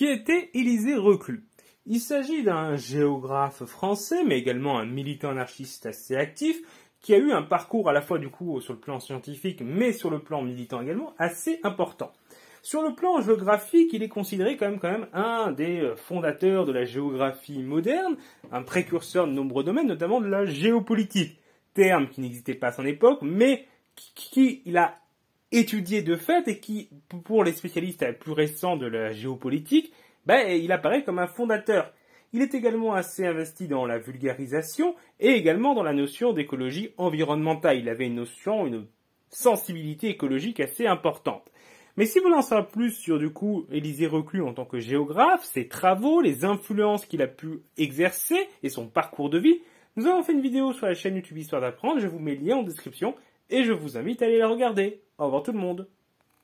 Qui était Élisée Reclus Il s'agit d'un géographe français, mais également un militant anarchiste assez actif, qui a eu un parcours à la fois du coup sur le plan scientifique, mais sur le plan militant également, assez important. Sur le plan géographique, il est considéré quand même, quand même un des euh, fondateurs de la géographie moderne, un précurseur de nombreux domaines, notamment de la géopolitique, terme qui n'existait pas à son époque, mais qui, il a étudié de fait et qui, pour les spécialistes plus récents de la géopolitique, ben, il apparaît comme un fondateur. Il est également assez investi dans la vulgarisation et également dans la notion d'écologie environnementale. Il avait une notion, une sensibilité écologique assez importante. Mais si vous voulez en plus sur du coup Élisée Reclus en tant que géographe, ses travaux, les influences qu'il a pu exercer et son parcours de vie, nous avons fait une vidéo sur la chaîne YouTube Histoire d'apprendre, je vous mets le lien en description et je vous invite à aller la regarder. Au revoir tout le monde.